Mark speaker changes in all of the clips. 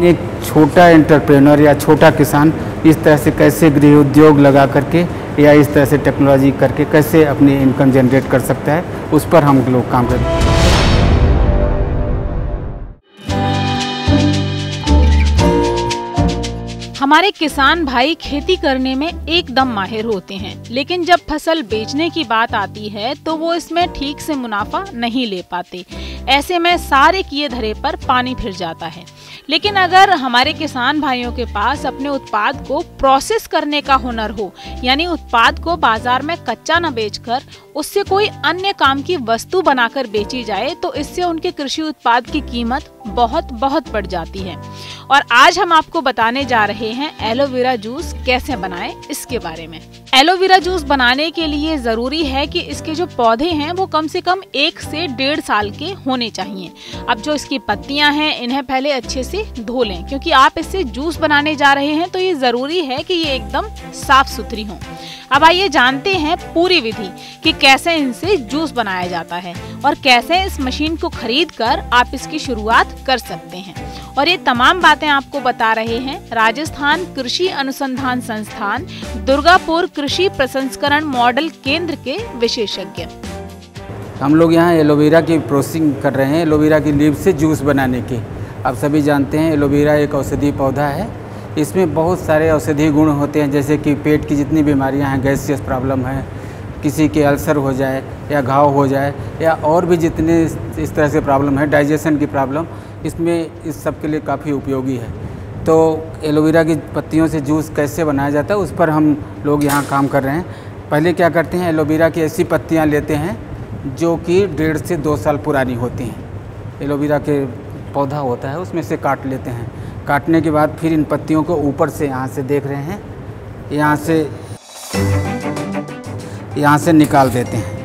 Speaker 1: एक छोटा एंटरप्रेन्योर या छोटा किसान इस तरह से कैसे गृह उद्योग लगा करके या इस तरह से टेक्नोलॉजी करके कैसे अपनी इनकम जनरेट कर सकता है, उस पर हम लोग काम करते हैं।
Speaker 2: हमारे किसान भाई खेती करने में एकदम माहिर होते हैं, लेकिन जब फ़सल बेचने की बात आती है तो वो इसमें ठीक से मुनाफा नहीं ले पाते। ऐसे में सारे किए धरे पर पानी फिर जाता है। लेकिन अगर हमारे किसान भाइयों के पास अपने उत्पाद को प्रोसेस करने का हुनर हो, यानी उत्पाद को बाज़ार में कच्चा न बेचकर उससे कोई अन्य काम की वस्तु बनाकर बेची जाए तो इससे उनके कृषि उत्पाद की कीमत बहुत बहुत बढ़ जाती है। और आज हम आपको बताने जा रहे हैं एलोवेरा जूस कैसे बनाएँ इसके बारे में। एलोवेरा जूस बनाने के लिए ज़रूरी है कि इसके जो पौधे हैं वो कम से कम एक से डेढ़ साल के होने चाहिए। अब जो इसकी पत्तियाँ हैं, इन्हें पहले अच्छे से धो लें, क्योंकि आप इससे जूस बनाने जा रहे हैं तो ये ज़रूरी है कि ये एकदम साफ़ सुथरी हो। अब आइए जानते हैं पूरी विधि कि कैसे इनसे जूस बनाया जाता है और कैसे इस मशीन को खरीद कर आप इसकी शुरुआत कर सकते हैं। और ये तमाम बातें आपको बता रहे हैं राजस्थान कृषि अनुसंधान संस्थान, दुर्गापुर कृषि प्रसंस्करण मॉडल केंद्र के विशेषज्ञ।
Speaker 1: हम लोग यहाँ एलोवेरा की प्रोसेसिंग कर रहे हैं, एलोवेरा की लीव से जूस बनाने की। आप सभी जानते हैं, एलोवेरा एक औषधि पौधा है। इसमें बहुत सारे औषधीय गुण होते हैं, जैसे कि पेट की जितनी बीमारियाँ हैं, गैसियस प्रॉब्लम है, किसी के अल्सर हो जाए या घाव हो जाए या और भी जितने इस तरह से प्रॉब्लम है, डाइजेशन की प्रॉब्लम, इसमें इस सब के लिए काफ़ी उपयोगी है। तो एलोवेरा की पत्तियों से जूस कैसे बनाया जाता है, उस पर हम लोग यहाँ काम कर रहे हैं। पहले क्या करते हैं, एलोवेरा की ऐसी पत्तियाँ लेते हैं, जो कि डेढ़ से दो साल पुरानी होती हैं। एलोवेरा के पौधा होता है, उसमें से काट लेते हैं। काटने के बाद फिर इन पत्तियों को ऊपर से यहाँ से देख रहे हैं। यहाँ से यहाँ से निकाल देते हैं।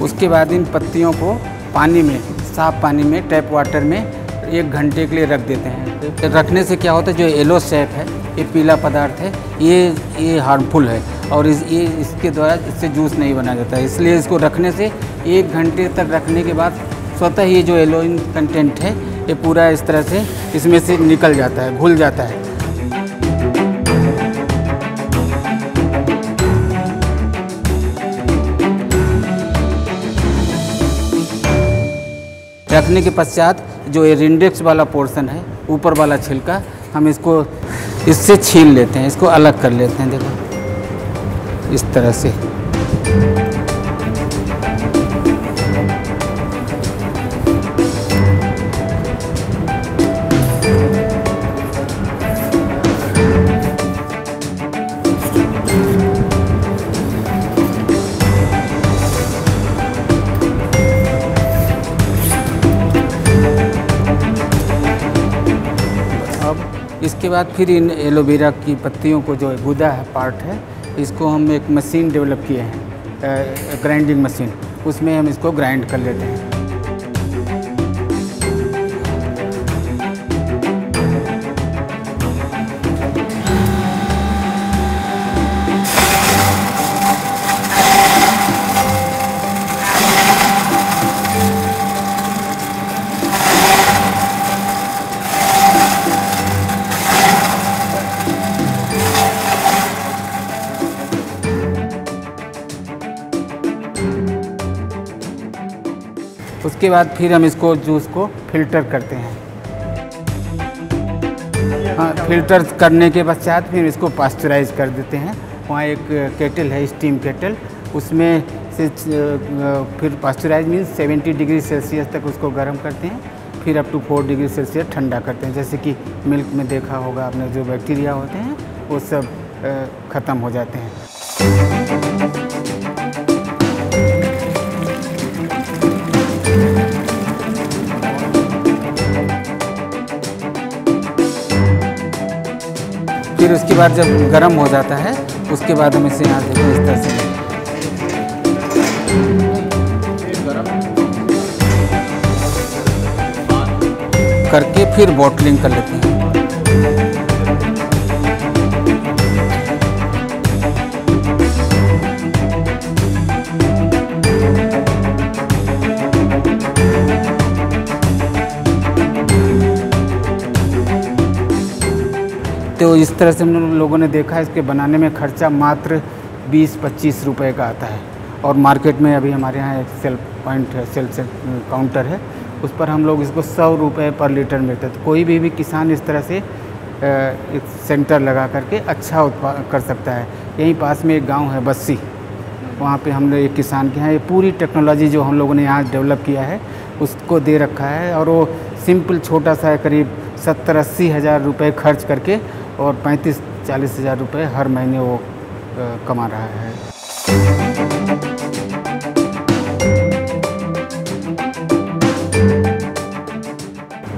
Speaker 1: उसके बाद इन पत्तियों को पानी में, साफ़ पानी में टैप वाटर में एक घंटे के लिए रख देते हैं। रखने से क्या होता है, जो येलो सेप है, ये पीला पदार्थ है, ये ये हार्मफुल है और इस, ये, इसके द्वारा इससे जूस नहीं बनाया जाता। इसलिए इसको रखने से एक घंटे तक रखने के बाद स्वतः ये जो एलोइन कंटेंट है, ये पूरा इस तरह से इसमें से निकल जाता है, घुल जाता है। रखने के पश्चात जो ये रिंडेक्स वाला पोर्शन है, ऊपर वाला छिलका, हम इसको, इससे छील लेते हैं, इसको अलग कर लेते हैं, देखो। इस तरह से। इसके बाद फिर इन एलोवेरा की पत्तियों को जो गुदा है पार्ट है, इसको हम एक मशीन डेवलप किए हैं ग्राइंडिंग मशीन उसमें हम इसको ग्राइंड कर लेते हैं। उसके बाद फिर हम इसको जूस को फ़िल्टर करते हैं। हाँ फ़िल्टर करने के पश्चात फिर इसको पास्चराइज कर देते हैं। वहाँ एक केटल है, स्टीम केटल। उसमें से फिर पास्चराइज मीन्स 70 डिग्री सेल्सियस तक उसको गर्म करते हैं। फिर अप टू 4 डिग्री सेल्सियस ठंडा करते हैं। जैसे कि मिल्क में देखा होगा आपने, जो बैक्टीरिया होते हैं, वो सब ख़त्म हो जाते हैं। फिर उसके बाद जब गर्म हो जाता है, उसके बाद हम इसे यहाँ देखो इस तरह से। करके फिर बॉटलिंग कर लेते हैं। तो इस तरह से हम लोगों ने देखा है इसके बनाने में खर्चा मात्र 20-25 रुपए का आता है। और मार्केट में अभी हमारे यहाँ एक सेल पॉइंट है सेल से काउंटर है। उस पर हम लोग इसको सौ रुपये पर लीटर मिलता तो कोई भी, भी किसान इस तरह से एक सेंटर लगा करके अच्छा उत्पादन कर सकता है। यहीं पास में एक गाँव है बस्सी। वहाँ पे हमने एक किसान के यहाँ ये पूरी टेक्नोलॉजी जो हम लोगों ने यहाँ डेवलप किया है उसको दे रखा है। और वो सिंपल छोटा सा है करीब सत्तर अस्सी हज़ार रुपये खर्च करके और पैंतीस, चालीस हज़ार रुपये हर महीने वो कमा रहा है।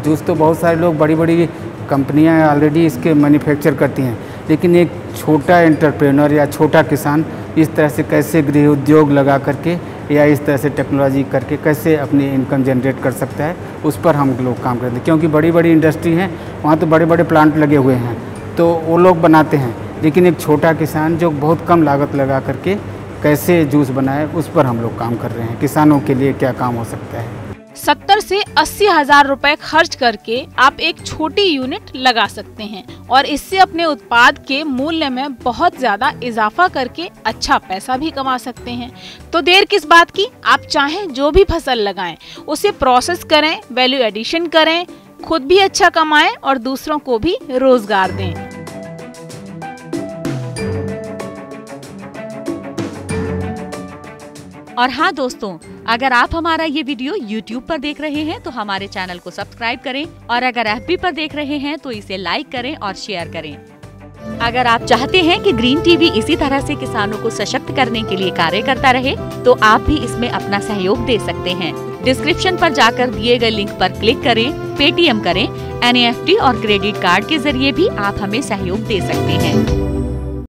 Speaker 1: जूस तो बहुत सारे लोग बड़ी बड़ी कंपनियाँ ऑलरेडी इसके मैन्युफैक्चर करती हैं, लेकिन एक छोटा एंटरप्रेनर या छोटा किसान इस तरह से कैसे गृह उद्योग लगा करके या इस तरह से टेक्नोलॉजी करके कैसे अपनी इनकम जनरेट कर सकता है, उस पर हम लोग काम करते हैं, क्योंकि बड़ी बड़ी इंडस्ट्री हैं, वहाँ तो बड़े बड़े प्लांट लगे हुए हैं। तो वो लोग बनाते हैं। लेकिन एक छोटा किसान जो बहुत कम लागत लगा करके कैसे जूस बनाए, उस पर हम लोग काम कर रहे हैं। किसानों के लिए क्या काम हो सकता है?
Speaker 2: सत्तर से अस्सी हज़ार रूपए खर्च करके आप एक छोटी यूनिट लगा सकते हैं और इससे अपने उत्पाद के मूल्य में बहुत ज़्यादा इजाफा करके अच्छा पैसा भी कमा सकते हैं। तो देर किस बात की? आप चाहें जो भी फ़सल लगाएँ, उसे प्रोसेस करें वैल्यू एडिशन करें, खुद भी अच्छा कमाएँ और दूसरों को भी रोज़गार दें।
Speaker 3: और हाँ दोस्तों, अगर आप हमारा ये वीडियो YouTube पर देख रहे हैं तो हमारे चैनल को सब्सक्राइब करें और अगर FB पर देख रहे हैं तो इसे लाइक करें और शेयर करें। अगर आप चाहते हैं कि ग्रीन टीवी इसी तरह से किसानों को सशक्त करने के लिए कार्य करता रहे तो आप भी इसमें अपना सहयोग दे सकते हैं। डिस्क्रिप्शन पर जाकर दिए गए लिंक पर क्लिक करें पेटीएम करें एन और क्रेडिट कार्ड के ज़रिए भी आप हमें सहयोग दे सकते हैं।